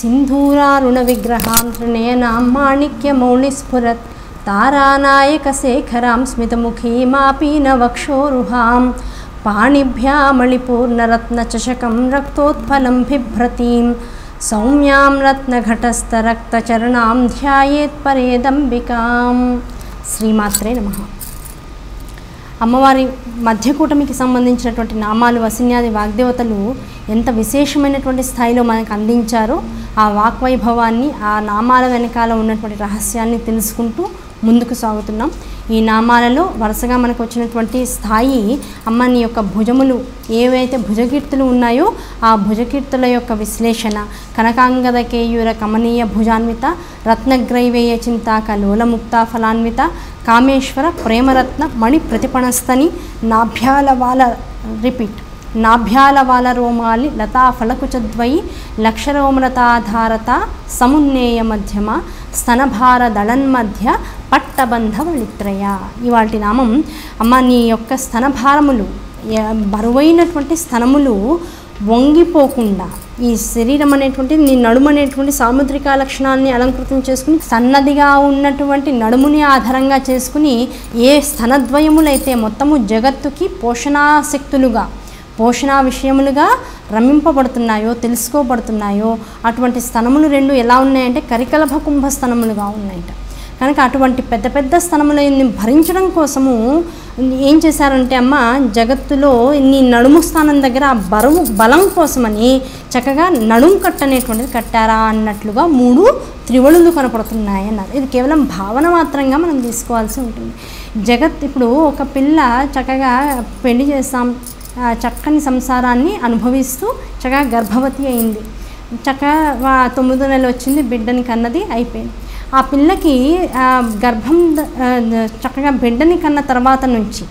सिन्धूरारुणविग्रहां त्रिनयनां माणिक्यमौणिस्फुरत् तारानायकशेखरां स्मितमुखी मापीनवक्षोरुहां पाणिभ्या रक्तोत्फलं बिभ्रतीं। सौम्यां रत्नघटस्थरक्तचरणां ध्यायेत्परेदम्बिकां श्रीमात्रे नमः। అమ్మవారి మధ్యకూటమికి సంబంధించినటువంటి నామాలు వసిన్యాది వాగ్దేవతలు ఎంత విశేషమైనటువంటి స్థాయిలో మనకు అందించారో ఆ వాక్వైభవాన్ని ఆ నామాల వెనకాల ఉన్నటువంటి రహస్యాన్ని తెలుసుకుంటూ ముందుకు సాగుతున్నాం. ఈ నామాలలో వరుసగా మనకు వచ్చినటువంటి స్థాయి అమ్మని యొక్క భుజములు ఏవైతే భుజకీర్తులు ఉన్నాయో ఆ భుజకీర్తుల యొక్క విశ్లేషణ కనకాంగద కేయూర కమనీయ భుజాన్విత రత్నగ్రైవేయ చింతాక లోలముక్త ఫలాన్విత కామేశ్వర ప్రేమరత్న మణి ప్రతిపణస్థని నాభ్యాల వాల రిపీట్. నాభ్యాలవాల రోమాలి లతా ఫలకుచద్వయి లక్షరోమలతాధారత సమున్నేయ మధ్యమ స్తనభార దళన్మధ్య పట్టబంధ వళిత్రయ ఇవాటి నామం అమ్మ నీ యొక్క స్తనభారములు బరువైనటువంటి స్తనములు వంగిపోకుండా ఈ శరీరం అనేటువంటి నీ నడుము అనేటువంటి సాముద్రిక లక్షణాన్ని అలంకృతం చేసుకుని సన్నదిగా ఉన్నటువంటి నడుముని ఆధారంగా చేసుకుని ఏ స్తనద్వయములైతే మొత్తము జగత్తుకి పోషణాశక్తులుగా పోషణ విషయములుగా రమింపబడుతున్నాయో తెలుసుకోబడుతున్నాయో అటువంటి స్థనములు రెండు ఎలా ఉన్నాయంటే కరికలభ కుంభ స్థనములుగా ఉన్నాయట. కనుక అటువంటి పెద్ద పెద్ద స్థనములని భరించడం కోసము ఏం చేశారంటే అమ్మ జగత్తులో నీ నడుము స్థానం దగ్గర ఆ బరువు బలం కోసమని చక్కగా నడుము కట్ట అనేటువంటిది కట్టారా అన్నట్లుగా మూడు త్రివళులు కనపడుతున్నాయి అన్నారు. ఇది కేవలం భావన మాత్రంగా మనం తీసుకోవాల్సి ఉంటుంది. జగత్ ఇప్పుడు ఒక పిల్ల చక్కగా పెళ్ళి చేస్తాం చక్కని సంసారాన్ని అనుభవిస్తూ చక్కగా గర్భవతి అయింది. చక్కగా తొమ్మిదో నెల వచ్చింది బిడ్డని కన్నది అయిపోయింది. ఆ పిల్లకి గర్భం చక్కగా బిడ్డని కన్న తర్వాత నుంచి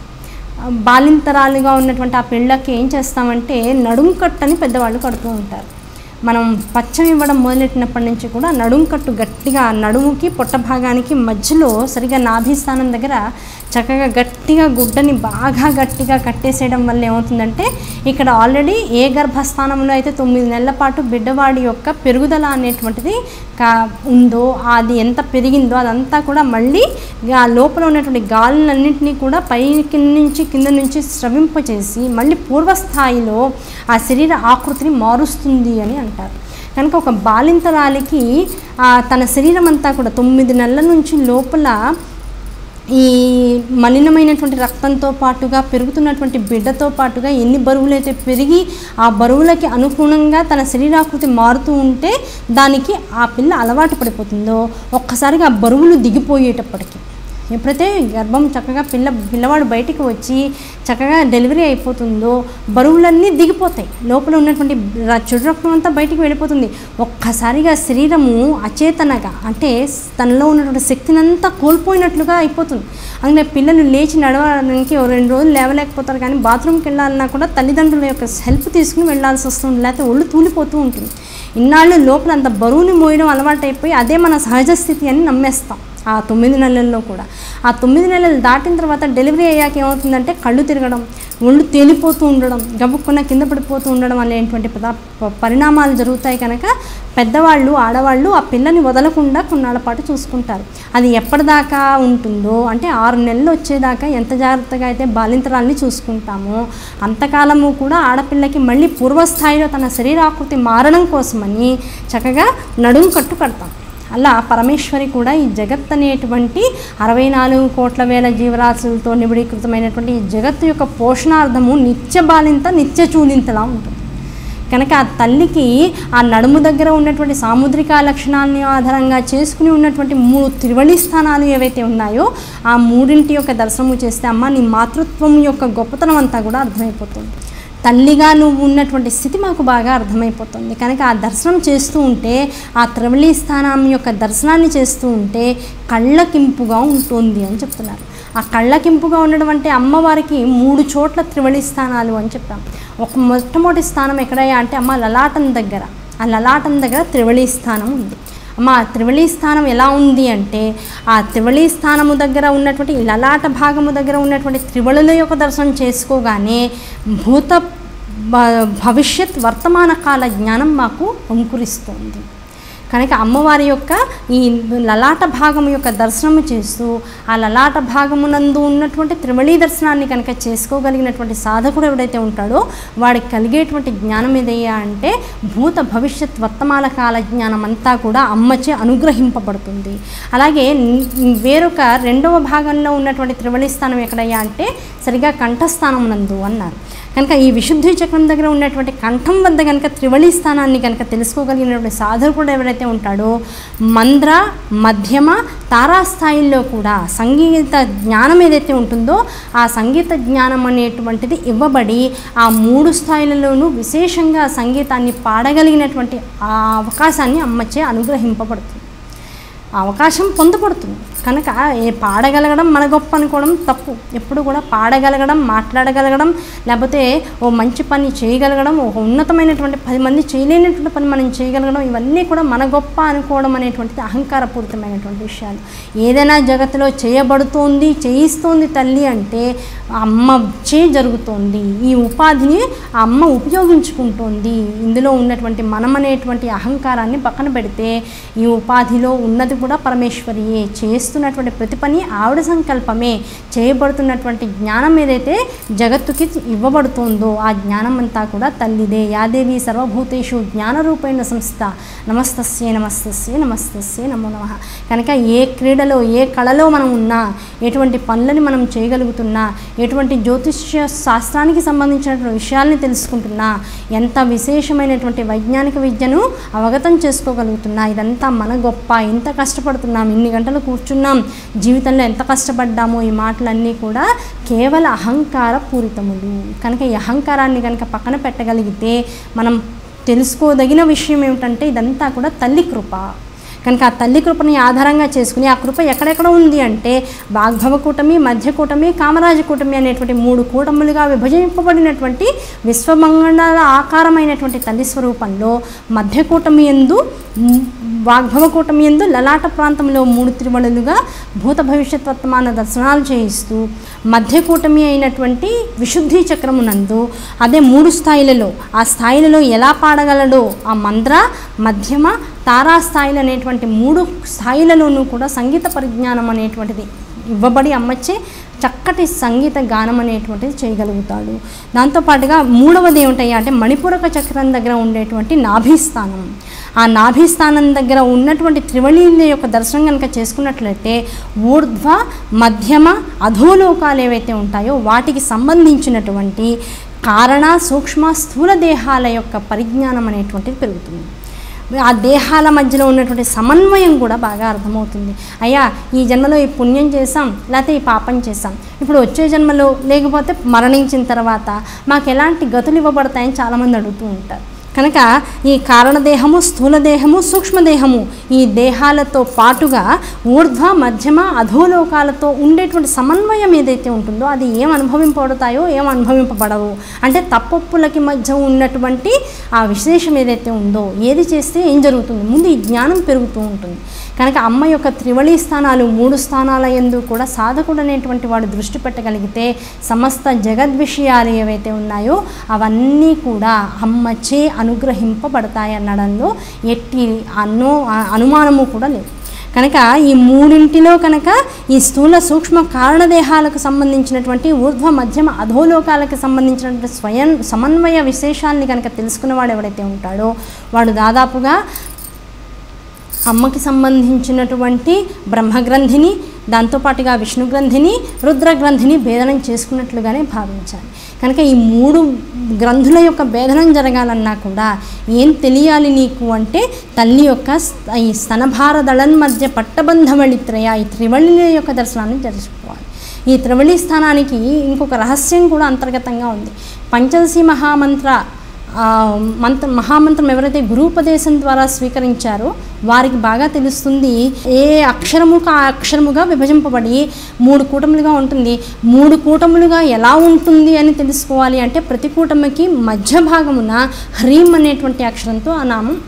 బాలింతరాలుగా ఉన్నటువంటి ఆ పిల్లకి ఏం చేస్తామంటే నడుం కట్టని పెద్దవాళ్ళు కడుతూ ఉంటారు. మనం పచ్చం ఇవ్వడం మొదలెట్టినప్పటి నుంచి కూడా నడుము కట్టు గట్టిగా నడుముకి పొట్ట భాగానికి మధ్యలో సరిగా నాభిస్థానం దగ్గర చక్కగా గట్టిగా గుడ్డని బాగా గట్టిగా కట్టేసేయడం వల్ల ఏమవుతుందంటే ఇక్కడ ఆల్రెడీ ఏ గర్భస్థానంలో అయితే తొమ్మిది నెలల పాటు బిడ్డవాడి యొక్క పెరుగుదల అనేటువంటిది కా ఉందో అది ఎంత పెరిగిందో అదంతా కూడా మళ్ళీ ఆ లోపల ఉన్నటువంటి గాలులన్నింటినీ కూడా పైకి నుంచి కింద నుంచి స్రవింపచేసి మళ్ళీ పూర్వస్థాయిలో ఆ శరీర ఆకృతిని మారుస్తుంది అని అంటారు కనుక ఒక బాలింతరాలికి తన శరీరం అంతా కూడా తొమ్మిది నెలల నుంచి లోపల ఈ మలినమైనటువంటి రక్తంతో పాటుగా పెరుగుతున్నటువంటి బిడ్డతో పాటుగా ఎన్ని బరువులైతే పెరిగి ఆ బరువులకి అనుగుణంగా తన శరీరాకృతి మారుతూ ఉంటే దానికి ఆ పిల్ల అలవాటు పడిపోతుందో ఒక్కసారిగా ఆ బరువులు దిగిపోయేటప్పటికి. ఎప్పుడైతే గర్భం చక్కగా పిల్ల పిల్లవాడు బయటికి వచ్చి చక్కగా డెలివరీ అయిపోతుందో బరువులన్నీ దిగిపోతాయి. లోపల ఉన్నటువంటి ర- చెడు రక్తం అంతా బయటికి వెళ్ళిపోతుంది. ఒక్కసారిగా శరీరము అచేతనగా అంటే తనలో ఉన్నటువంటి శక్తిని అంతా కోల్పోయినట్లుగా అయిపోతుంది. అందుకే పిల్లలు లేచి నడవడానికి రెండు రోజులు లేవలేకపోతారు కానీ బాత్రూమ్కి వెళ్ళాలన్నా కూడా తల్లిదండ్రుల యొక్క హెల్ప్ తీసుకుని వెళ్ళాల్సి వస్తుంది. లేకపోతే ఒళ్ళు తూలిపోతూ ఉంటుంది. ఇన్నాళ్ళు లోపల అంత బరువుని మోయడం అలవాటైపోయి అదే మన సహజ స్థితి అని నమ్మేస్తాం. ఆ తొమ్మిది నెలల్లో కూడా. ఆ తొమ్మిది నెలలు దాటిన తర్వాత డెలివరీ అయ్యాక ఏమవుతుందంటే కళ్ళు తిరగడం ఒళ్ళు తేలిపోతూ ఉండడం గబుక్కున్న కింద పడిపోతూ ఉండడం అనేటువంటి పద ప- పరిణామాలు జరుగుతాయి కనుక పెద్దవాళ్ళు ఆడవాళ్ళు ఆ పిల్లని వదలకుండా కొన్నాళ్ళ పాటు చూసుకుంటారు. అది ఎప్పటిదాకా ఉంటుందో అంటే ఆరు నెలలు వచ్చేదాకా ఎంత జాగ్రత్తగా అయితే బాలింతరాల్ని చూసుకుంటామో అంతకాలము కూడా ఆడపిల్లకి మళ్ళీ పూర్వస్థాయిలో తన శరీరాకృతి మారడం కోసమని చక్కగా నడుం కట్టు కడతాం. అలా పరమేశ్వరి కూడా ఈ జగత్ అనేటువంటి అరవై నాలుగు కోట్ల వేల జీవరాశులతో నిబిడీకృతమైనటువంటి ఈ జగత్తు యొక్క పోషణార్థము నిత్య బాలింత నిత్య చూలింతలా ఉంటుంది. కనుక ఆ తల్లికి ఆ నడుము దగ్గర ఉన్నటువంటి సాముద్రిక లక్షణాలని ఆధారంగా చేసుకుని ఉన్నటువంటి మూడు త్రివళి స్థానాలు ఏవైతే ఉన్నాయో ఆ మూడింటి యొక్క దర్శనము చేస్తే అమ్మ నీ మాతృత్వం యొక్క గొప్పతనం అంతా కూడా అర్థమైపోతుంది. తల్లిగా నువ్వు ఉన్నటువంటి స్థితి మాకు బాగా అర్థమైపోతుంది. కనుక ఆ దర్శనం చేస్తూ ఉంటే ఆ త్రివళీ స్థానం యొక్క దర్శనాన్ని చేస్తూ ఉంటే కళ్ళకింపుగా ఉంటుంది అని చెప్తున్నారు. ఆ కళ్ళకింపుగా ఉండడం అంటే అమ్మవారికి మూడు చోట్ల త్రివళి స్థానాలు అని చెప్పాం. ఒక మొట్టమొదటి స్థానం ఎక్కడయ్యా అంటే అమ్మ లలాటం దగ్గర. ఆ లలాటం దగ్గర త్రివళి స్థానం ఉంది. మా త్రివళీ త్రివళి స్థానం ఎలా ఉంది అంటే ఆ త్రివళి స్థానము దగ్గర ఉన్నటువంటి లలాట భాగము దగ్గర ఉన్నటువంటి త్రివళుల యొక్క దర్శనం చేసుకోగానే భూత భవిష్యత్ వర్తమాన కాల జ్ఞానం మాకు అంకురిస్తుంది. కనుక అమ్మవారి యొక్క ఈ లలాట భాగం యొక్క దర్శనము చేస్తూ ఆ లలాట భాగమునందు ఉన్నటువంటి త్రివళీ దర్శనాన్ని కనుక చేసుకోగలిగినటువంటి సాధకుడు ఎవడైతే ఉంటాడో వాడికి కలిగేటువంటి జ్ఞానం ఏదయ్యా అంటే భూత భవిష్యత్ వర్తమాన కాల జ్ఞానం అంతా కూడా అమ్మచే అనుగ్రహింపబడుతుంది. అలాగే వేరొక రెండవ భాగంలో ఉన్నటువంటి త్రివళి స్థానం ఎక్కడయ్యా అంటే సరిగా కంఠస్థానం నందు అన్నారు. కనుక ఈ విశుద్ధి చక్రం దగ్గర ఉన్నటువంటి కంఠం వద్ద కనుక త్రివళి స్థానాన్ని కనుక తెలుసుకోగలిగినటువంటి సాధకుడు ఎవరైతే ఉంటాడో మంద్ర మధ్యమ తారాస్థాయిల్లో కూడా సంగీత జ్ఞానం ఏదైతే ఉంటుందో ఆ సంగీత జ్ఞానం అనేటువంటిది ఇవ్వబడి ఆ మూడు స్థాయిలలోనూ విశేషంగా సంగీతాన్ని పాడగలిగినటువంటి ఆ అవకాశాన్ని అమ్మచే అనుగ్రహింపబడుతుంది. అవకాశం పొందబడుతుంది. కనుక ఏ పాడగలగడం మన గొప్ప అనుకోవడం తప్పు. ఎప్పుడు కూడా పాడగలగడం మాట్లాడగలగడం లేకపోతే ఓ మంచి పని చేయగలగడం ఒక ఉన్నతమైనటువంటి పది మంది చేయలేనటువంటి పని మనం చేయగలగడం ఇవన్నీ కూడా మన గొప్ప అనుకోవడం అనేటువంటిది అహంకారపూరితమైనటువంటి విషయాలు. ఏదైనా జగత్తులో చేయబడుతోంది చేయిస్తోంది తల్లి అంటే అమ్మ చే జరుగుతోంది. ఈ ఉపాధిని అమ్మ ఉపయోగించుకుంటోంది. ఇందులో ఉన్నటువంటి మనం అనేటువంటి అహంకారాన్ని పక్కన పెడితే ఈ ఉపాధిలో ఉన్నది కూడా పరమేశ్వరియే. చేస్తున్నటువంటి ప్రతి పని ఆవిడ సంకల్పమే. చేయబడుతున్నటువంటి జ్ఞానం ఏదైతే జగత్తుకి ఇవ్వబడుతోందో ఆ జ్ఞానం అంతా కూడా తల్లిదే. యాదేవి సర్వభూతేషు జ్ఞానరూపేణ సంస్థ. నమస్తస్యే నమస్తస్యే నమస్తస్యే నమో నమ. కనుక ఏ క్రీడలో ఏ కళలో మనం ఉన్నా ఎటువంటి పనులని మనం చేయగలుగుతున్నా ఎటువంటి జ్యోతిష్య శాస్త్రానికి సంబంధించినటువంటి విషయాల్ని తెలుసుకుంటున్నా ఎంత విశేషమైనటువంటి వైజ్ఞానిక విద్యను అవగతం చేసుకోగలుగుతున్నా ఇదంతా మన గొప్ప ఎంత కష్టపడుతున్నాం ఇన్ని గంటలు కూర్చున్నాం జీవితంలో ఎంత కష్టపడ్డామో ఈ మాటలన్నీ కూడా కేవల అహంకార పూరితములు. కనుక ఈ అహంకారాన్ని కనుక పక్కన పెట్టగలిగితే మనం తెలుసుకోదగిన విషయం ఏమిటంటే ఇదంతా కూడా తల్లి కృప. కనుక ఆ తల్లి కృపని ఆధారంగా చేసుకుని ఆ కృప ఎక్కడెక్కడ ఉంది అంటే వాగ్భవ కూటమి మధ్య కూటమి కామరాజ కూటమి అనేటువంటి మూడు కూటములుగా విభజింపబడినటువంటి విశ్వమంగళాల ఆకారమైనటువంటి తల్లి స్వరూపంలో మధ్య కూటమి ఎందు వాగ్భవ కూటమి ఎందు లలాట ప్రాంతంలో మూడు తిరుమలలుగా భూత భవిష్యత్ వర్తమాన దర్శనాలు చేయిస్తూ మధ్య కూటమి అయినటువంటి విశుద్ధి చక్రమునందు అదే మూడు స్థాయిలలో ఆ స్థాయిలలో ఎలా పాడగలడో ఆ మంద్ర మధ్యమ తారాస్థాయిలు అనేటువంటి మూడు స్థాయిలలోనూ కూడా సంగీత పరిజ్ఞానం అనేటువంటిది ఇవ్వబడి అమ్మచ్చే చక్కటి సంగీత గానం అనేటువంటిది చేయగలుగుతాడు. దాంతోపాటుగా మూడవది ఏమిటాయి అంటే మణిపూరక చక్రం దగ్గర ఉండేటువంటి నాభిస్థానం. ఆ నాభిస్థానం దగ్గర ఉన్నటువంటి త్రివళీల యొక్క దర్శనం కనుక చేసుకున్నట్లయితే ఊర్ధ్వ మధ్యమ అధోలోకాలు ఏవైతే ఉంటాయో వాటికి సంబంధించినటువంటి కారణ సూక్ష్మ స్థూల దేహాల యొక్క పరిజ్ఞానం అనేటువంటిది పెరుగుతుంది. ఆ దేహాల మధ్యలో ఉన్నటువంటి సమన్వయం కూడా బాగా అర్థమవుతుంది. అయ్యా ఈ జన్మలో ఈ పుణ్యం చేసాం లేకపోతే ఈ పాపం చేసాం ఇప్పుడు వచ్చే జన్మలో లేకపోతే మరణించిన తర్వాత మాకు ఎలాంటి గతులు ఇవ్వబడతాయని చాలామంది అడుగుతూ ఉంటారు. కనుక ఈ కారణదేహము స్థూలదేహము సూక్ష్మదేహము ఈ దేహాలతో పాటుగా ఊర్ధ్వ మధ్యమ అధోలోకాలతో ఉండేటువంటి సమన్వయం ఏదైతే ఉంటుందో అది ఏం అనుభవింపబడతాయో ఏం అనుభవింపబడవు. అంటే తప్పొప్పులకి మధ్య ఉన్నటువంటి ఆ విశేషం ఏదైతే ఉందో ఏది చేస్తే ఏం జరుగుతుంది? ముందు ఈ జ్ఞానం పెరుగుతూ ఉంటుంది. కనుక అమ్మ యొక్క త్రివళీ స్థానాలు మూడు స్థానాల ఎందు కూడా సాధకుడు అనేటువంటి వాడు దృష్టి పెట్టగలిగితే సమస్త జగద్ విషయాలు ఏవైతే ఉన్నాయో అవన్నీ కూడా అమ్మచే అనుగ్రహింపబడతాయి అనడంలో ఎట్టి అన్నో అనుమానము కూడా లేదు. కనుక ఈ మూడింటిలో కనుక ఈ స్థూల సూక్ష్మ కారణదేహాలకు సంబంధించినటువంటి ఊర్ధ్వ మధ్యమ అధోలోకాలకు సంబంధించినటువంటి స్వయం సమన్వయ విశేషాల్ని కనుక తెలుసుకున్నవాడు ఎవడైతే ఉంటాడో వాడు దాదాపుగా అమ్మకి సంబంధించినటువంటి బ్రహ్మగ్రంథిని దాంతోపాటుగా విష్ణు గ్రంథిని రుద్ర గ్రంథిని భేదనం చేసుకున్నట్లుగానే భావించాలి. కనుక ఈ మూడు గ్రంథుల యొక్క భేదనం జరగాలన్నా కూడా ఏం తెలియాలి నీకు అంటే తల్లి యొక్క ఈ స్తనభార దళన్ మధ్య పట్టబంధవళిత్రయ ఈ త్రివళిల యొక్క దర్శనాన్ని జరుపుకోవాలి ఈ త్రివళి స్థానానికి ఇంకొక రహస్యం కూడా అంతర్గతంగా ఉంది. పంచదశి మహామంత్ర మంత్ర మహామంత్రం ఎవరైతే గురూపదేశం ద్వారా స్వీకరించారో వారికి బాగా తెలుస్తుంది ఏ అక్షరముకు ఆ అక్షరముగా విభజింపబడి మూడు కూటములుగా ఉంటుంది. మూడు కూటములుగా ఎలా ఉంటుంది అని తెలుసుకోవాలి అంటే ప్రతి కూటమికి మధ్య భాగమున హ్రీం అనేటువంటి అక్షరంతో ఆ నామం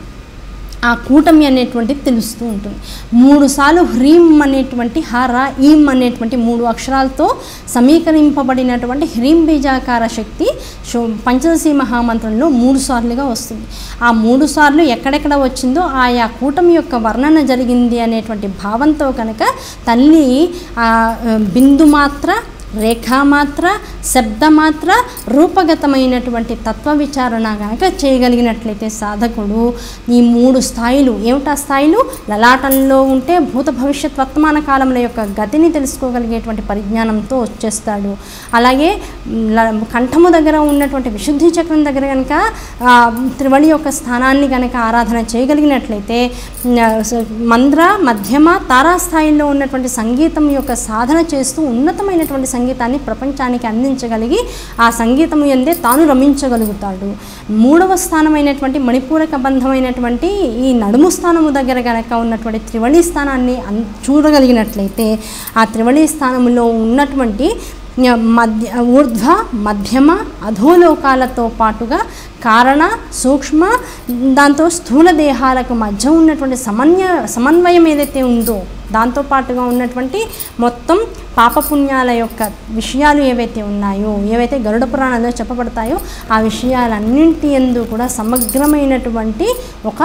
ఆ కూటమి అనేటువంటిది తెలుస్తూ ఉంటుంది. మూడుసార్లు హ్రీం అనేటువంటి హర ఈం అనేటువంటి మూడు అక్షరాలతో సమీకరింపబడినటువంటి హ్రీం బీజాకార శక్తి పంచదశి మహామంత్రంలో మూడు సార్లుగా వస్తుంది. ఆ మూడు సార్లు ఎక్కడెక్కడ వచ్చిందో ఆయా కూటమి యొక్క వర్ణన జరిగింది అనేటువంటి భావంతో కనుక తల్లి ఆ బిందు మాత్ర రేఖామాత్ర శబ్దమాత్ర రూపగతమైనటువంటి తత్వ విచారణ కనుక చేయగలిగినట్లయితే సాధకుడు ఈ మూడు స్థాయిలు ఏమిటా స్థాయిలు? లలాటంలో ఉంటే భూత భవిష్యత్ వర్తమాన కాలముల యొక్క గతిని తెలుసుకోగలిగేటువంటి పరిజ్ఞానంతో వచ్చేస్తాడు. అలాగే ల- కంఠము దగ్గర ఉన్నటువంటి విశుద్ధి చక్రం దగ్గర కనుక త్రివళి యొక్క స్థానాన్ని కనుక ఆరాధన చేయగలిగినట్లయితే మంద్ర మధ్యమ తారాస్థాయిలో ఉన్నటువంటి సంగీతం యొక్క సాధన చేస్తూ ఉన్నతమైనటువంటి సంగీతాన్ని ప్రపంచానికి అందించగలిగి ఆ సంగీతము ఎందే తాను రమించగలుగుతాడు. మూడవ స్థానమైనటువంటి మణిపూరక బంధమైనటువంటి ఈ నడుము స్థానము దగ్గర గనక ఉన్నటువంటి త్రివళి స్థానాన్ని చూడగలిగినట్లయితే ఆ త్రివళి స్థానములో ఉన్నటువంటి మధ్య ఊర్ధ్వ మధ్యమ అధోలోకాలతో పాటుగా కారణ సూక్ష్మ దాంతో స్థూల దేహాలకు మధ్య ఉన్నటువంటి సమన్య సమన్వయం ఏదైతే ఉందో దాంతో పాటుగా ఉన్నటువంటి మొత్తం పాపపుణ్యాల యొక్క విషయాలు ఏవైతే ఉన్నాయో ఏవైతే గరుడ పురాణంలో చెప్పబడతాయో ఆ విషయాలన్నింటి ఎందు కూడా సమగ్రమైనటువంటి ఒక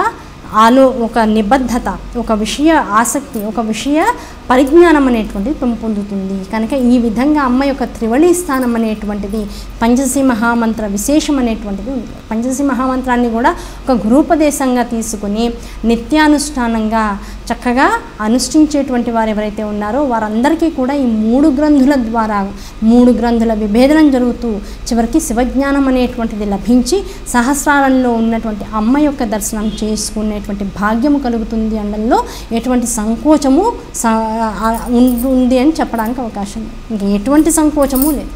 ఆలో ఒక నిబద్ధత ఒక విషయ ఆసక్తి ఒక విషయ పరిజ్ఞానం అనేటువంటిది పెంపొందుతుంది కనుక ఈ విధంగా అమ్మ యొక్క త్రివళి స్థానం అనేటువంటిది పంచదశి మహామంత్ర విశేషం అనేటువంటిది ఉంది. మహామంత్రాన్ని కూడా ఒక గురూపదేశంగా తీసుకుని నిత్యానుష్ఠానంగా చక్కగా అనుష్ఠించేటువంటి వారు ఎవరైతే ఉన్నారో వారందరికీ కూడా ఈ మూడు గ్రంథుల ద్వారా మూడు గ్రంథుల విభేదనం జరుగుతూ చివరికి శివజ్ఞానం అనేటువంటిది లభించి సహస్రాలలో ఉన్నటువంటి అమ్మ యొక్క దర్శనం చేసుకునేటువంటి భాగ్యము కలుగుతుంది. అనడంలో ఎటువంటి సంకోచము ఉంది అని చెప్పడానికి అవకాశం ఇంక ఎటువంటి సంకోచము లేదు.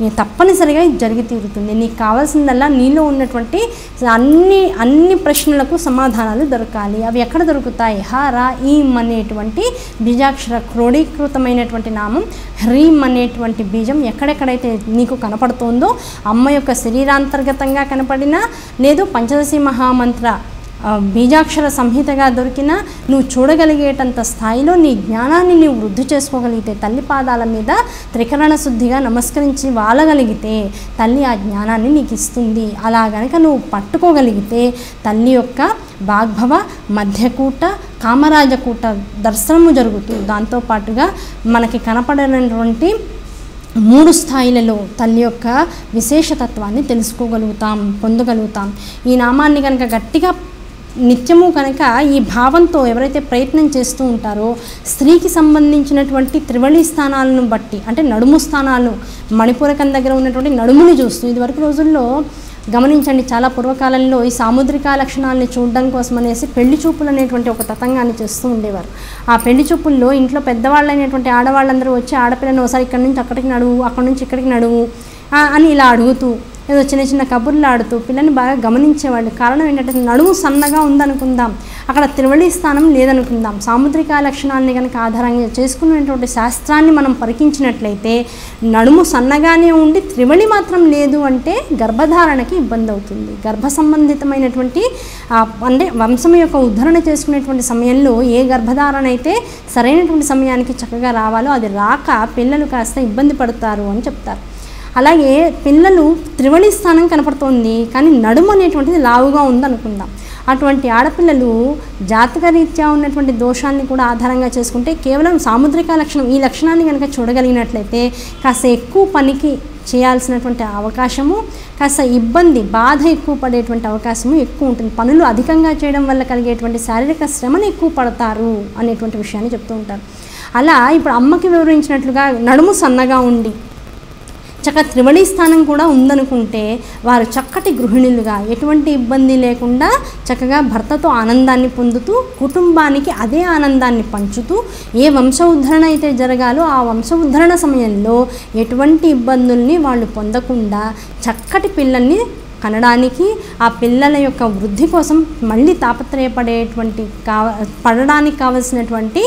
నీ తప్పనిసరిగా ఇది జరిగి తీరుతుంది. నీకు కావాల్సిందల్లా నీలో ఉన్నటువంటి అన్ని అన్ని ప్రశ్నలకు సమాధానాలు దొరకాలి. అవి ఎక్కడ దొరుకుతాయి? హారా ఈమ్ అనేటువంటి బీజాక్షర క్రోడీకృతమైనటువంటి నామం హ్రీమ్ అనేటువంటి బీజం ఎక్కడెక్కడైతే నీకు కనపడుతోందో అమ్మ యొక్క శరీరాంతర్గతంగా కనపడినా లేదు పంచదశి మహామంత్ర బీజాక్షర సంహితగా దొరికినా నువ్వు చూడగలిగేటంత స్థాయిలో నీ జ్ఞానాన్ని నీవు వృద్ధి చేసుకోగలిగితే తల్లి పాదాల మీద త్రికరణ శుద్ధిగా నమస్కరించి వాలగలిగితే తల్లి ఆ జ్ఞానాన్ని నీకు ఇస్తుంది. అలా గనక నువ్వు పట్టుకోగలిగితే తల్లి యొక్క వాగ్భవ మధ్యకూట కామరాజకూట దర్శనము జరుగుతూ దాంతోపాటుగా మనకి కనపడనటువంటి మూడు స్థాయిలలో తల్లి యొక్క విశేషతత్వాన్ని తెలుసుకోగలుగుతాం పొందగలుగుతాం. ఈ నామాన్ని కనుక గట్టిగా నిత్యము కనుక ఈ భావంతో ఎవరైతే ప్రయత్నం చేస్తూ ఉంటారో స్త్రీకి సంబంధించినటువంటి త్రివళి స్థానాలను బట్టి అంటే నడుము స్థానాలు మణిపూరకం దగ్గర ఉన్నటువంటి నడుముని చూస్తూ ఇదివరకు రోజుల్లో గమనించండి చాలా పూర్వకాలంలో ఈ సాముద్రిక లక్షణాలని చూడడం కోసం అనేసి పెళ్ళి చూపులు అనేటువంటి ఒక తతంగాన్ని చేస్తూ ఉండేవారు. ఆ పెళ్ళి చూపుల్లో ఇంట్లో పెద్దవాళ్ళైనటువంటి ఆడవాళ్ళందరూ వచ్చి ఆడపిల్లని ఒకసారి ఇక్కడి నుంచి అక్కడికి నడువు అక్కడి నుంచి ఇక్కడికి నడువు అని ఇలా అడుగుతూ ఏదో చిన్న చిన్న కబుర్లు ఆడుతూ పిల్లని బాగా గమనించేవాళ్ళు. కారణం ఏంటంటే నడుము సన్నగా ఉందనుకుందాం. అక్కడ త్రివళి స్థానం లేదనుకుందాం. సాముద్రిక లక్షణాన్ని కనుక ఆధారంగా చేసుకున్నటువంటి శాస్త్రాన్ని మనం పరికించినట్లయితే నడుము సన్నగానే ఉండి త్రివళి మాత్రం లేదు అంటే గర్భధారణకి ఇబ్బంది అవుతుంది. గర్భ సంబంధితమైనటువంటి అంటే వంశం యొక్క ఉద్ధరణ చేసుకునేటువంటి సమయంలో ఏ గర్భధారణ అయితే సరైనటువంటి సమయానికి చక్కగా రావాలో అది రాక పిల్లలు కాస్త ఇబ్బంది పడతారు అని చెప్తారు. అలాగే పిల్లలు త్రివళి స్థానం కనపడుతోంది కానీ నడుము అనేటువంటిది లావుగా ఉందనుకుందాం. అటువంటి ఆడపిల్లలు జాతక రీత్యా ఉన్నటువంటి దోషాన్ని కూడా ఆధారంగా చేసుకుంటే కేవలం సాముద్రిక లక్షణం ఈ లక్షణాన్ని కనుక చూడగలిగినట్లయితే కాస్త ఎక్కువ పనికి చేయాల్సినటువంటి అవకాశము కాస్త ఇబ్బంది బాధ ఎక్కువ పడేటువంటి అవకాశము ఎక్కువ ఉంటుంది. పనులు అధికంగా చేయడం వల్ల కలిగేటువంటి శారీరక శ్రమను ఎక్కువ పడతారు అనేటువంటి విషయాన్ని చెప్తూ ఉంటారు. అలా ఇప్పుడు అమ్మకి వివరించినట్లుగా నడుము సన్నగా ఉండి చక్క త్రివళి స్థానం కూడా ఉందనుకుంటే వారు చక్కటి గృహిణులుగా ఎటువంటి ఇబ్బంది లేకుండా చక్కగా భర్తతో ఆనందాన్ని పొందుతూ కుటుంబానికి అదే ఆనందాన్ని పంచుతూ ఏ వంశ ఉద్ధరణ అయితే జరగాలో ఆ వంశ ఉద్ధరణ సమయంలో ఎటువంటి ఇబ్బందుల్ని వాళ్ళు పొందకుండా చక్కటి పిల్లల్ని కనడానికి ఆ పిల్లల యొక్క వృద్ధి కోసం మళ్ళీ తాపత్రయపడేటువంటి కావ పడడానికి కావలసినటువంటి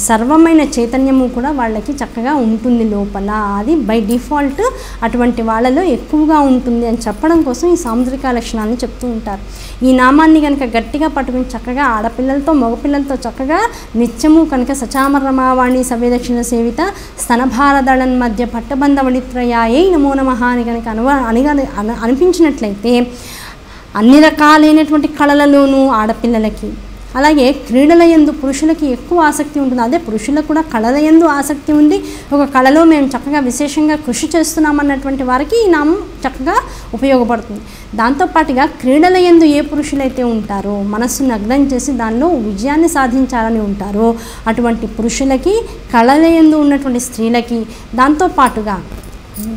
సర్వమైన చైతన్యము కూడా వాళ్ళకి చక్కగా ఉంటుంది లోపల. అది బై డిఫాల్ట్ అటువంటి వాళ్ళలో ఎక్కువగా ఉంటుంది అని చెప్పడం కోసం ఈ సాముద్రిక లక్షణాలను చెప్తూ ఉంటారు. ఈ నామాన్ని కనుక గట్టిగా పట్టుకుని చక్కగా ఆడపిల్లలతో మగపిల్లలతో చక్కగా నిత్యము కనుక సచామరమావాణి సవ్యదక్షిణ సేవిత స్తనభారదళన్ మధ్య పట్టబంధవళిత్రయాయై నమో నమః అని కనుక అనువ అనిగా అన- అయితే అన్ని రకాలైనటువంటి కళలలోనూ ఆడపిల్లలకి అలాగే క్రీడల యందు పురుషులకి ఎక్కువ ఆసక్తి ఉంటుంది. అదే పురుషులకు కూడా కళల యందు ఆసక్తి ఉంది. ఒక కళలో మేము చక్కగా విశేషంగా కృషి చేస్తున్నామన్నటువంటి వారికి ఈ నామం చక్కగా ఉపయోగపడుతుంది. దాంతోపాటుగా క్రీడల యందు ఏ పురుషులైతే ఉంటారో మనస్సు నగ్నం చేసి దానిలో విజయాన్ని సాధించాలని ఉంటారో అటువంటి పురుషులకి కళల యందు ఉన్నటువంటి స్త్రీలకి దాంతోపాటుగా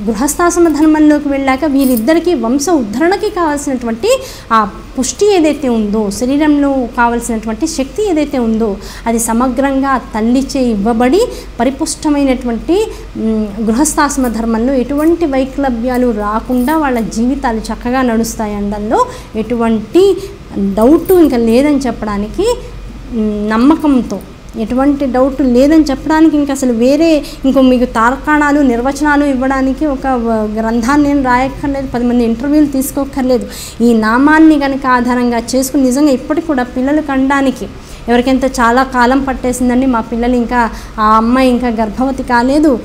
గృహస్థాశ్రమ ధర్మంలోకి వెళ్ళాక వీరిద్దరికీ వంశ ఉద్ధరణకి కావాల్సినటువంటి ఆ పుష్టి ఏదైతే ఉందో శరీరంలో కావలసినటువంటి శక్తి ఏదైతే ఉందో అది సమగ్రంగా తల్లిచే ఇవ్వబడి పరిపుష్టమైనటువంటి గృహస్థాశ్రమ ధర్మంలో ఎటువంటి వైక్లభ్యాలు రాకుండా వాళ్ళ జీవితాలు చక్కగా నడుస్తాయి అనడంలో ఎటువంటి డౌట్ ఇంకా లేదని చెప్పడానికి నమ్మకంతో ఎటువంటి డౌట్ లేదని చెప్పడానికి ఇంకా అసలు వేరే ఇంకో మీకు తార్కాణాలు నిర్వచనాలు ఇవ్వడానికి ఒక గ్రంథాన్ని నేను రాయక్కర్లేదు పది మంది ఇంటర్వ్యూలు తీసుకోక్కర్లేదు. ఈ నామాన్ని కనుక ఆధారంగా చేసుకుని నిజంగా ఇప్పటికి కూడా పిల్లలు కనడానికి ఎవరికైతే చాలా కాలం పట్టేసిందండి మా పిల్లలు ఇంకా ఆ అమ్మాయి ఇంకా గర్భవతి కాలేదు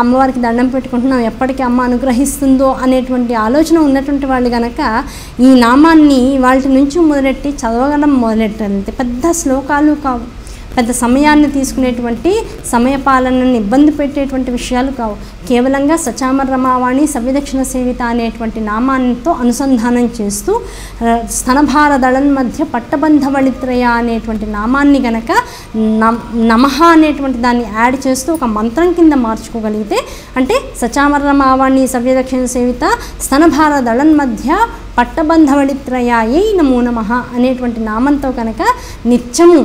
అమ్మవారికి దండం పెట్టుకుంటున్నాం ఎప్పటికీ అమ్మ అనుగ్రహిస్తుందో అనేటువంటి ఆలోచన ఉన్నటువంటి వాళ్ళు కనుక ఈ నామాన్ని వాళ్ళ నుంచి మొదలెట్టి చదవగలం మొదలెట్టాలంటే పెద్ద శ్లోకాలు కావు. పెద్ద సమయాన్ని తీసుకునేటువంటి సమయపాలనని ఇబ్బంది పెట్టేటువంటి విషయాలు కావు. కేవలంగా సచామర రమావాణి సవ్యదక్షిణ సేవిత అనేటువంటి నామాన్నితో అనుసంధానం చేస్తూ స్తనభార దళం మధ్య పట్టబంధవళిత్రయ అనేటువంటి నామాన్ని గనక నమ నమః అనేటువంటి దాన్ని యాడ్ చేస్తూ ఒక మంత్రం కింద మార్చుకోగలిగితే అంటే సచామర రమావాణి సవ్యదక్షిణ సేవిత స్తనభార దళం మధ్య పట్టబంధవళిత్రయాయై నమో నమః అనేటువంటి నామంతో కనుక నిత్యము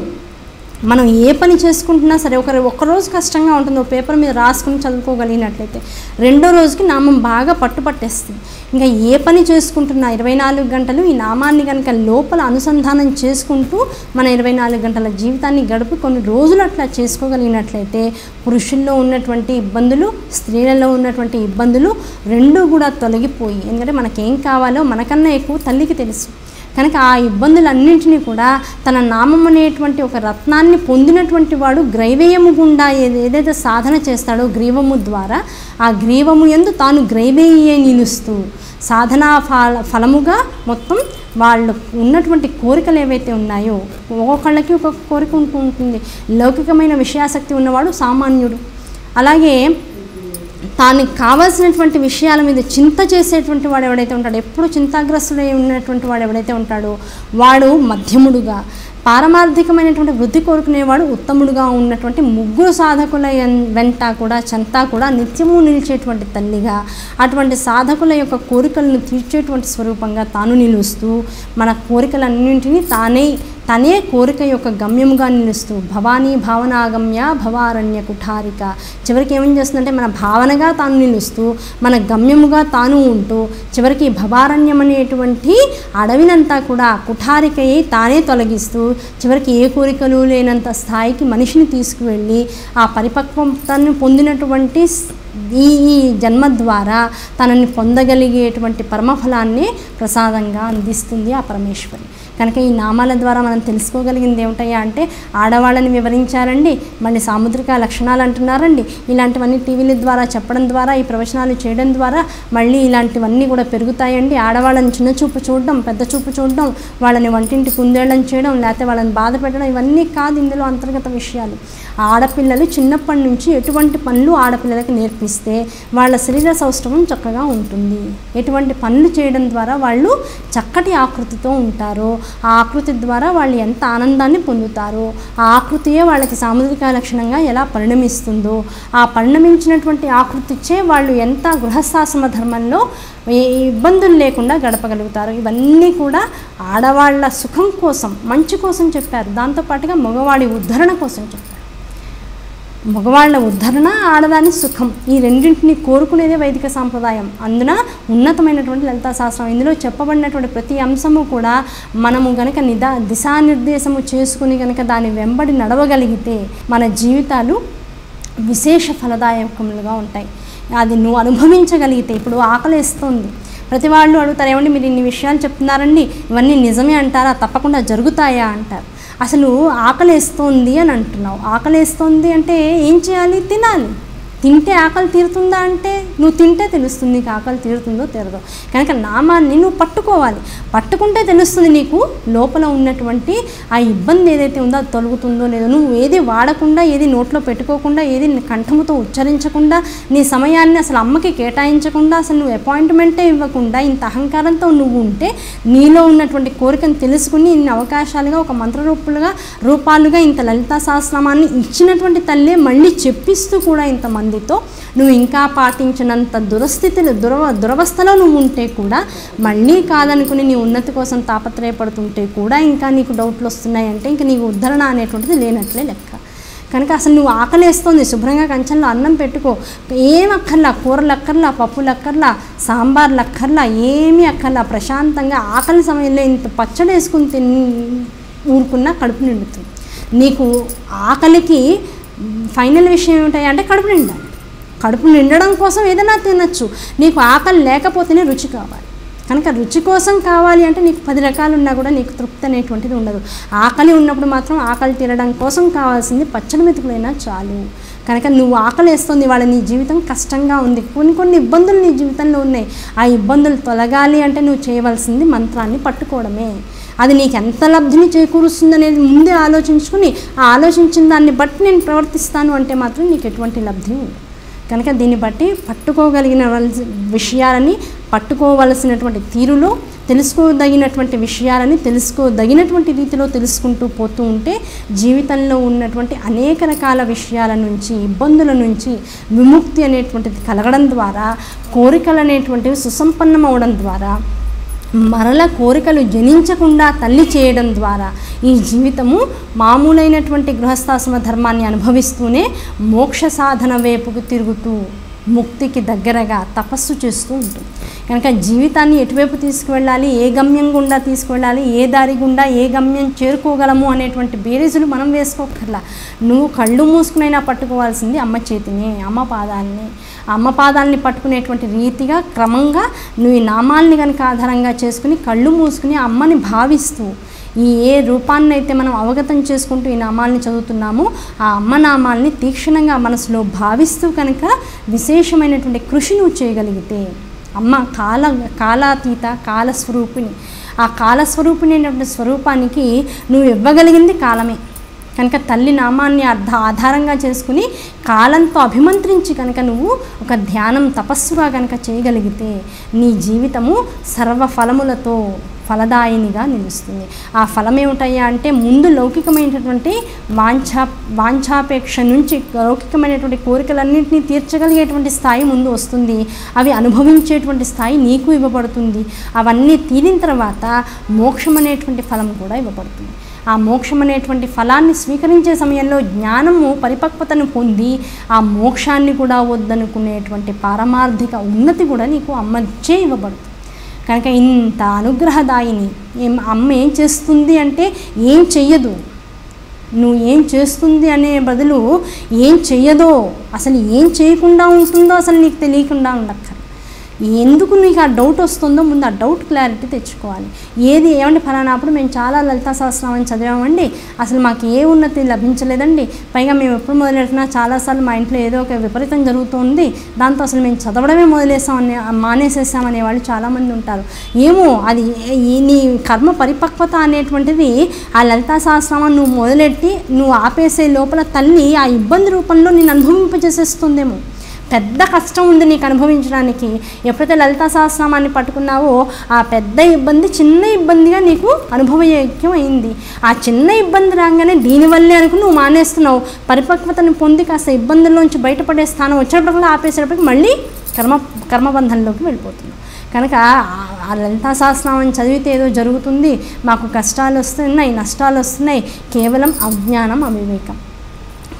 మనం ఏ పని చేసుకుంటున్నా సరే ఒక ఒక్కరోజు కష్టంగా ఉంటుంది ఒక పేపర్ మీద రాసుకుని చదువుకోగలిగినట్లయితే రెండో రోజుకి నామం బాగా పట్టుపట్టేస్తుంది. ఇంకా ఏ పని చేసుకుంటున్నా ఇరవై నాలుగు గంటలు ఈ నామాన్ని కనుక లోపల అనుసంధానం చేసుకుంటూ మన ఇరవై నాలుగు గంటల జీవితాన్ని గడుపు కొన్ని రోజులు అట్లా చేసుకోగలిగినట్లయితే పురుషుల్లో ఉన్నటువంటి ఇబ్బందులు స్త్రీలలో ఉన్నటువంటి ఇబ్బందులు రెండూ కూడా తొలగిపోయి ఎందుకంటే మనకేం కావాలో మనకన్నా ఎక్కువ తల్లికి తెలుసు. కనుక ఆ ఇబ్బందులన్నింటినీ కూడా తన నామం అనేటువంటి ఒక రత్నాన్ని పొందినటువంటి వాడు గ్రైవేయము గుండా ఏది- ఏదైతే సాధన చేస్తాడో గ్రీవము ద్వారా ఆ గ్రీవము ఎందు తాను గ్రైవేయే నిలుస్తూ సాధనా ఫల ఫలముగా మొత్తం వాళ్ళు ఉన్నటువంటి కోరికలు ఏవైతే ఉన్నాయో ఒక్కొక్కళ్ళకి ఒక్కొక్క కోరిక ఉంటూ ఉంటుంది. లౌకికమైన విషయాసక్తి ఉన్నవాడు సామాన్యుడు. అలాగే తానికి కావాల్సినటువంటి విషయాల మీద చింత చేసేటువంటి వాడు ఎవడైతే ఉంటాడో ఎప్పుడు చింతాగ్రస్తుడై ఉన్నటువంటి వాడు ఎవడైతే ఉంటాడో వాడు మధ్యముడుగా పారమార్థికమైనటువంటి వృద్ధి కోరుకునేవాడు ఉత్తముడుగా ఉన్నటువంటి ముగ్గురు సాధకుల వెంట కూడా చెంతా కూడా నిత్యము నిలిచేటువంటి తల్లిగా అటువంటి సాధకుల యొక్క కోరికలను తీర్చేటువంటి స్వరూపంగా తాను నిలుస్తూ మన కోరికలన్నింటినీ తానే తనే కోరిక యొక్క గమ్యముగా నిలుస్తూ భవానీ భావనాగమ్య భవారణ్య కుఠారిక. చివరికి ఏమేం చేస్తుందంటే మన భావనగా తాను నిలుస్తూ మన గమ్యముగా తాను ఉంటూ చివరికి భవారణ్యం అనేటువంటి అడవినంతా కూడా కుఠారికయ్యి తానే తొలగిస్తూ చివరికి ఏ కోరికలు లేనంత స్థాయికి మనిషిని తీసుకువెళ్ళి ఆ పరిపక్వతను పొందినటువంటి ఈ ఈ జన్మ ద్వారా తనని పొందగలిగేటువంటి పరమఫలాన్ని ప్రసాదంగా అందిస్తుంది ఆ పరమేశ్వరి. కనుక ఈ నామాల ద్వారా మనం తెలుసుకోగలిగింది ఏమిటయ్యా అంటే ఆడవాళ్ళని వివరించారండి మళ్ళీ సాముద్రిక లక్షణాలు అంటున్నారండి. ఇలాంటివన్నీ టీవీల ద్వారా చెప్పడం ద్వారా ఈ ప్రవచనాలు చేయడం ద్వారా మళ్ళీ ఇలాంటివన్నీ కూడా పెరుగుతాయండి. ఆడవాళ్ళని చిన్న చూపు చూడడం పెద్ద చూపు చూడడం వాళ్ళని వంటింటి కుందేళ్ళం చేయడం లేకపోతే వాళ్ళని బాధ పెట్టడం ఇవన్నీ కాదు ఇందులో అంతర్గత విషయాలు. ఆడపిల్లలు చిన్నప్పటి నుంచి ఎటువంటి పనులు ఆడపిల్లలకు నేర్పిస్తే వాళ్ళ శరీర సౌష్ఠవం చక్కగా ఉంటుంది. ఎటువంటి పనులు చేయడం ద్వారా వాళ్ళు చక్కటి ఆకృతితో ఉంటారో. ఆ ఆకృతి ద్వారా వాళ్ళు ఎంత ఆనందాన్ని పొందుతారో? ఆ ఆకృతియే వాళ్ళకి సాముద్రిక లక్షణంగా ఎలా పరిణమిస్తుందో? ఆ పరిణమించినటువంటి ఆకృతిచ్చే వాళ్ళు ఎంత గృహస్థాశ్రమ ధర్మంలో ఏ ఇబ్బందులు లేకుండా గడపగలుగుతారు. ఇవన్నీ కూడా ఆడవాళ్ళ సుఖం కోసం మంచి కోసం చెప్పారు. దాంతోపాటుగా మగవాడి ఉద్ధరణ కోసం చెప్పారు. మగవాళ్ళ ఉద్ధరణ ఆడదాని సుఖం. ఈ రెండింటిని కోరుకునేదే వైదిక సాంప్రదాయం. అందున ఉన్నతమైనటువంటి లలితా శాస్త్రం. ఇందులో చెప్పబడినటువంటి ప్రతి అంశము కూడా మనము గనక నిదా దిశానిర్దేశము చేసుకుని గనక దాని వెంబడి నడవగలిగితే మన జీవితాలు విశేష ఫలదాయకములుగా ఉంటాయి. అది నువ్వు అనుభవించగలిగితే ఇప్పుడు ఆకలిస్తుంది. ప్రతి వాళ్ళు అడుగుతారు ఏమండి మీరు ఇన్ని విషయాలు చెప్తున్నారండి? ఇవన్నీ నిజమే అంటారా? తప్పకుండా జరుగుతాయా? అంటారు. అసలు ఆకలేస్తోంది అని అంటున్నావు. ఆకలేస్తోంది అంటే ఏం చేయాలి? తినాలి. తింటే ఆకలి తీరుతుందా అంటే నువ్వు తింటే తెలుస్తుంది నీకు ఆకలి తీరుతుందో తీరదో. కనుక నామాన్ని నువ్వు పట్టుకోవాలి. పట్టుకుంటే తెలుస్తుంది నీకు లోపల ఉన్నటువంటి ఆ ఇబ్బంది ఏదైతే ఉందో అది తొలగుతుందో లేదో. నువ్వు ఏది వాడకుండా ఏది నోట్లో పెట్టుకోకుండా ఏది కంఠముతో ఉచ్చరించకుండా నీ సమయాన్ని అసలు అమ్మకి కేటాయించకుండా అసలు నువ్వు అపాయింట్మెంటే ఇవ్వకుండా ఇంత అహంకారంతో నువ్వు ఉంటే నీలో ఉన్నటువంటి కోరికను తెలుసుకుని ఇన్ని అవకాశాలుగా ఒక మంత్రరూపులుగా రూపాలుగా ఇంత లలితా సహస్రనామాన్ని ఇచ్చినటువంటి తల్లే మళ్ళీ చెప్పిస్తూ కూడా ఇంతమందితో నువ్వు ఇంకా పాటించినంత దురస్థితిలో దురవ దురవస్థలో నువ్వు ఉంటే కూడా మళ్ళీ కాదనుకుని నీ ఉన్నతి కోసం తాపత్రయపడుతుంటే కూడా ఇంకా నీకు డౌట్లు వస్తున్నాయి అంటే ఇంకా నీకు ఉద్ధరణ అనేటువంటిది లేనట్లే లెక్క. కనుక అసలు నువ్వు ఆకలేస్తోంది శుభ్రంగా కంచంలో అన్నం పెట్టుకో. ఏం అక్కర్లా కూరలు అక్కర్లా పప్పులు అక్కర్లా సాంబార్లు అక్కర్లా ఏమీ అక్కర్లా ప్రశాంతంగా ఆకలి సమయంలో ఇంత పచ్చడి వేసుకుని తిని ఊరుకున్నా కడుపు నిండుతుంది. నీకు ఆకలికి ఫైనల్ విషయం ఏమిటాయి అంటే కడుపు నిండాలి. కడుపు నిండడం కోసం ఏదైనా తినచ్చు. నీకు ఆకలి లేకపోతేనే రుచి కావాలి. కనుక రుచి కోసం కావాలి అంటే నీకు పది రకాలు ఉన్నా కూడా నీకు తృప్తి అనేటువంటిది ఉండదు. ఆకలి ఉన్నప్పుడు మాత్రం ఆకలి తీరడం కోసం కావాల్సింది పచ్చడి మెతుకులైనా చాలు. కనుక నువ్వు ఆకలి వేస్తుంది వాళ్ళ నీ జీవితం కష్టంగా ఉంది. కొన్ని కొన్ని ఇబ్బందులు నీ జీవితంలో ఉన్నాయి. ఆ ఇబ్బందులు తొలగాలి అంటే నువ్వు చేయవలసింది మంత్రాన్ని పట్టుకోవడమే. అది నీకు ఎంత లబ్ధిని చేకూరుస్తుంది అనేది ముందే ఆలోచించుకుని ఆ ఆలోచించిన దాన్ని బట్టి నేను ప్రవర్తిస్తాను అంటే మాత్రం నీకు ఎటువంటి లబ్ధి ఉండదు. కనుక దీన్ని బట్టి పట్టుకోగలిగిన విషయాలని పట్టుకోవలసినటువంటి తీరులో తెలుసుకోదగినటువంటి విషయాలని తెలుసుకోదగినటువంటి రీతిలో తెలుసుకుంటూ పోతూ ఉంటే జీవితంలో ఉన్నటువంటి అనేక రకాల విషయాల నుంచి ఇబ్బందుల నుంచి విముక్తి అనేటువంటిది కలగడం ద్వారా కోరికలు అనేటువంటివి సుసంపన్నమవడం ద్వారా మరల కోరికలు జనించకుండా తల్లి చేయడం ద్వారా ఈ జీవితము మామూలైనటువంటి గృహస్థాశ్రమ ధర్మాన్ని అనుభవిస్తూనే మోక్ష సాధన వైపుకు తిరుగుతూ ముక్తికి దగ్గరగా తపస్సు చేస్తూ ఉంటుంది. కనుక జీవితాన్ని ఎటువైపు తీసుకువెళ్ళాలి? ఏ గమ్యం గుండా తీసుకువెళ్ళాలి? ఏ దారి గుండా ఏ గమ్యం చేరుకోగలము అనేటువంటి బేరీజులు మనం వేసుకోకర్లా నువ్వు కళ్ళు మూసుకునైనా పట్టుకోవాల్సింది అమ్మ చేతిని అమ్మ పాదాలని. అమ్మ పాదాలని పట్టుకునేటువంటి రీతిగా క్రమంగా నువ్వు ఈ నామాల్ని కనుక ఆధారంగా చేసుకుని కళ్ళు మూసుకుని అమ్మని భావిస్తూ ఈ ఏ రూపాన్ని అయితే మనం అవగతం చేసుకుంటూ ఈ నామాల్ని చదువుతున్నామో ఆ అమ్మ నామాల్ని తీక్షణంగా మనసులో భావిస్తూ కనుక విశేషమైనటువంటి కృషి నువ్వు చేయగలిగితే అమ్మ కాల కాలాతీత కాలస్వరూపిణి. ఆ కాలస్వరూపిణి అనేటువంటి స్వరూపానికి నువ్వు ఇవ్వగలిగింది కాలమే. కనుక తల్లి నామాన్ని అర్థ ఆధారంగా చేసుకుని కాలంతో అభిమంత్రించి కనుక నువ్వు ఒక ధ్యానం తపస్సుగా కనుక చేయగలిగితే నీ జీవితము సర్వ ఫలములతో ఫలదాయినిగా నిలుస్తుంది. ఆ ఫలం ఏమిటయ్యా అంటే ముందు లౌకికమైనటువంటి వాంఛా వాంఛాపేక్ష నుంచి లౌకికమైనటువంటి కోరికలన్నింటినీ తీర్చగలిగేటువంటి స్థాయి ముందు వస్తుంది. అవి అనుభవించేటువంటి స్థాయి నీకు ఇవ్వబడుతుంది. అవన్నీ తీరిన తర్వాత మోక్షం అనేటువంటి ఫలం కూడా ఇవ్వబడుతుంది. ఆ మోక్షం అనేటువంటి ఫలాన్ని స్వీకరించే సమయంలో జ్ఞానము పరిపక్వతను పొంది ఆ మోక్షాన్ని కూడా వద్దనుకునేటువంటి పారమార్థిక ఉన్నతి కూడా నీకు అమ్మచ్చే ఇవ్వబడుతుంది. కనుక ఇంత అనుగ్రహదాయిని ఏం అమ్మ ఏం చేస్తుంది అంటే ఏం చెయ్యదు. నువ్వు ఏం చేస్తుంది అనే బదులు ఏం చెయ్యదో అసలు ఏం చేయకుండా ఉంటుందో అసలు నీకు తెలియకుండా ఉండక్కర్ ఎందుకు నీకు ఆ డౌట్ వస్తుందో ముందు ఆ డౌట్ క్లారిటీ తెచ్చుకోవాలి. ఏది ఏమండి ఫలానాప్పుడు మేము చాలా లలితా సహస్రామని చదివామండి. అసలు మాకు ఏ ఉన్నతి లభించలేదండి. పైగా మేము ఎప్పుడు మొదలెట్టినా చాలాసార్లు మా ఇంట్లో ఏదో ఒక విపరీతం జరుగుతుంది దాంతో అసలు మేము చదవడమే మొదలేసామని మానేసేసామనే వాళ్ళు చాలామంది ఉంటారు. ఏమో అది నీ కర్మ పరిపక్వత అనేటువంటిది ఆ లలితా సహస్రామం నువ్వు మొదలెట్టి నువ్వు ఆపేసే లోపల తల్లి ఆ ఇబ్బంది రూపంలో నేను అనుభవింపజేసేస్తుందేమో. పెద్ద కష్టం ఉంది నీకు అనుభవించడానికి. ఎప్పుడైతే లలితా సహస్రనామాన్ని పట్టుకున్నావో ఆ పెద్ద ఇబ్బంది చిన్న ఇబ్బందిగా నీకు అనుభవయోగ్యం అయింది ఆ చిన్న ఇబ్బంది రాగానే దీనివల్లే అనుకుని నువ్వు మానేస్తున్నావు. పరిపక్వతను పొంది కాస్త ఇబ్బందుల్లోంచి బయటపడే స్థానం వచ్చేటప్పటికల్లా ఆపేసేటప్పటికి మళ్ళీ కర్మ కర్మబంధంలోకి వెళ్ళిపోతున్నావు. కనుక ఆ- ఆ లలితా సహస్రనామం చదివితే ఏదో జరుగుతుంది. మాకు కష్టాలు వస్తున్నాయి నష్టాలు వస్తున్నాయి. కేవలం అజ్ఞానం అవివేకం.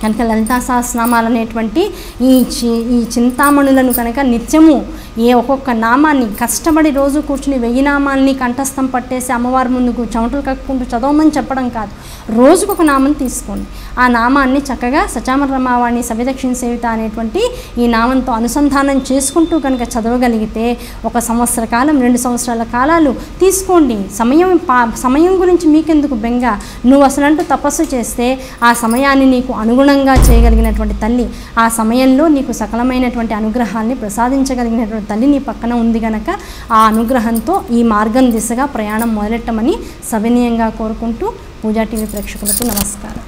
కనుక లలితా సహస్రనామాలు అనేటువంటి ఈ చి ఈ చింతామణులను కనుక నిత్యము ఏ ఒక్కొక్క నామాన్ని కష్టపడి రోజు కూర్చుని వెయ్యి నామాల్ని కంఠస్థం పట్టేసి అమ్మవారి ముందుకు చెమటలు కక్కుంటూ చదవమని చెప్పడం కాదు. రోజుకు ఒక నామం తీసుకోండి. ఆ నామాన్ని చక్కగా సచామర రమావాణి సవిదక్షిణ సేవిత అనేటువంటి ఈ నామంతో అనుసంధానం చేసుకుంటూ కనుక చదవగలిగితే ఒక సంవత్సర కాలం రెండు సంవత్సరాల కాలాలు తీసుకోండి. సమయం పా సమయం గురించి మీకెందుకు బెంగ? నువ్వు అసలంటూ తపస్సు చేస్తే ఆ సమయాన్ని నీకు అనుగుణంగా చేయగలిగినటువంటి తల్లి ఆ సమయంలో నీకు సకలమైనటువంటి అనుగ్రహాన్ని ప్రసాదించగలిగినటువంటి తల్లి నీ పక్కన ఉంది గనక ఆ అనుగ్రహంతో ఈ మార్గం దిశగా ప్రయాణం మొదలెట్టమని సవినీయంగా కోరుకుంటూ పూజా టీవీ ప్రేక్షకులకు నమస్కారం.